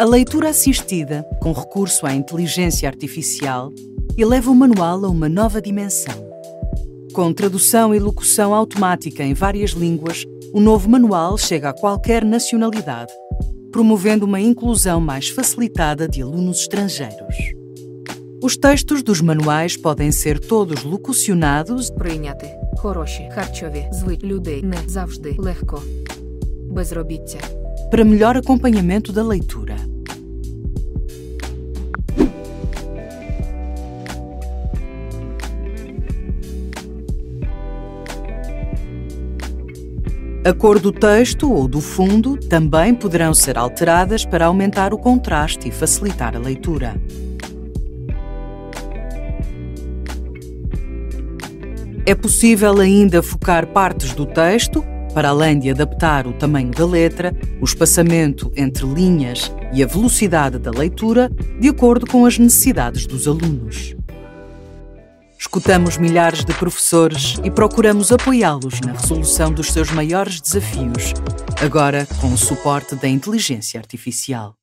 A leitura assistida, com recurso à inteligência artificial, eleva o manual a uma nova dimensão. Com tradução e locução automática em várias línguas, o novo manual chega a qualquer nacionalidade, promovendo uma inclusão mais facilitada de alunos estrangeiros. Os textos dos manuais podem ser todos locucionados Прийняти. Хороші. Харчові. Звик людей. Не завжди. Легко. Безробіття. para melhor acompanhamento da leitura. A cor do texto ou do fundo também poderão ser alteradas para aumentar o contraste e facilitar a leitura. É possível ainda focar partes do texto, para além de adaptar o tamanho da letra, o espaçamento entre linhas e a velocidade da leitura, de acordo com as necessidades dos alunos. Escutamos milhares de professores e procuramos apoiá-los na resolução dos seus maiores desafios, agora com o suporte da inteligência artificial.